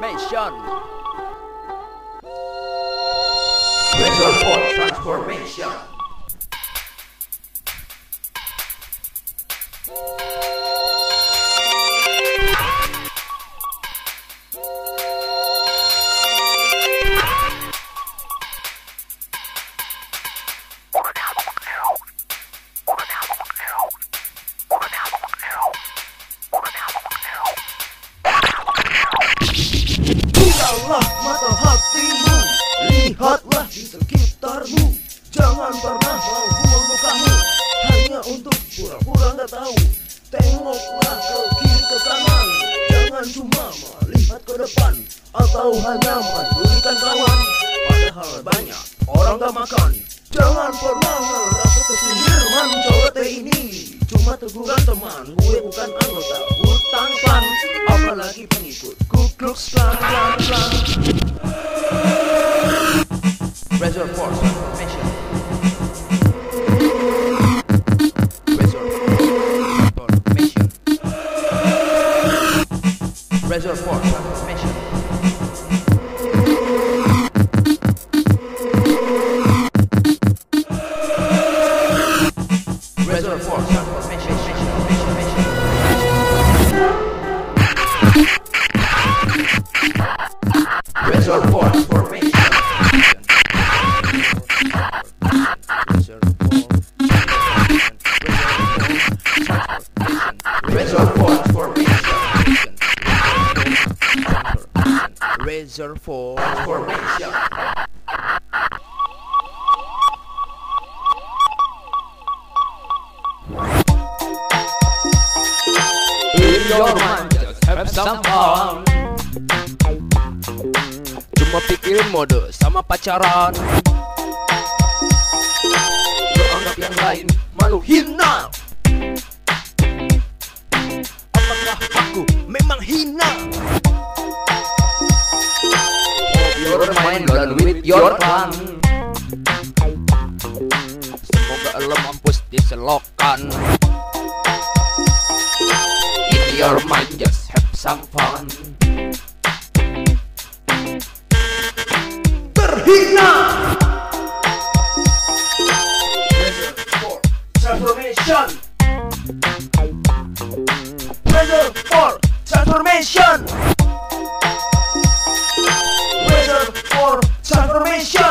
transformation. Reservoir transformation. Mata hatimu Lihatlah di sekitarmu. Jangan pernah mau buang mukamu Hanya untuk pura-pura nggak tahu. Tengoklah ke kiri ke kanan. Jangan cuma melihat ke depan Atau hanya mendulikan kawan. Padahal banyak orang gak makan. Jangan pernah merasa kesindir mencoret ini. Cuma teguran teman Gue bukan anggota hutan klan Apalagi pengikut Klux Klan Klan Klan Reservoir transformation. Reservoir transformation. Reservoir transformation. Transformation. Reservoir transformation. Reservoir Transformation. In your mind just have some fun Cuma pikirin mode sama pacaran. Lo anggap yang lain malu hina. Apakah aku memang hina? Your mind gone with your plan. Semoga lo mampus diselokan. In your mind Terhina Reservoir transformation. Reservoir Transformation. Reservoir Transformation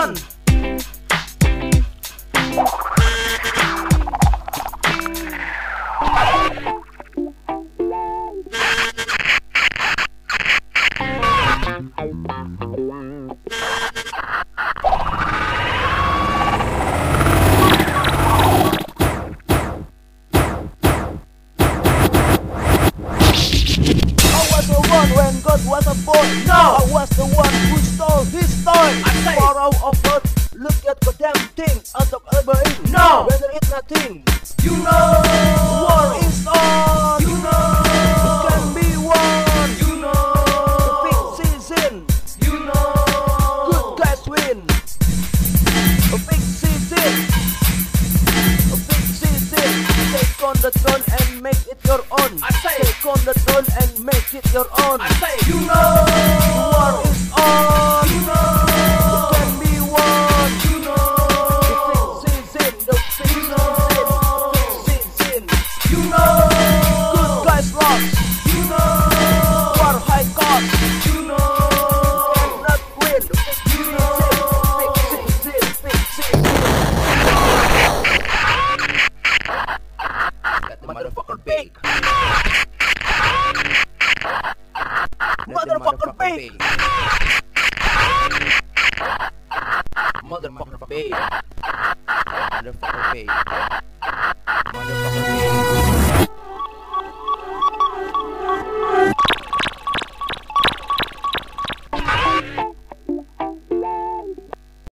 stole time toy. I say, far out of earth, look at the damn thing out of a. No, whether it's nothing. You know, war is on. You know, it can be won. You know, the big season. You know, good guys win. A big season. A big season. Take on the throne and make it your own. I say, take on the throne and make it your own. I say, you know, war is on. Motherfucker bake Motherfucker bake Motherfucker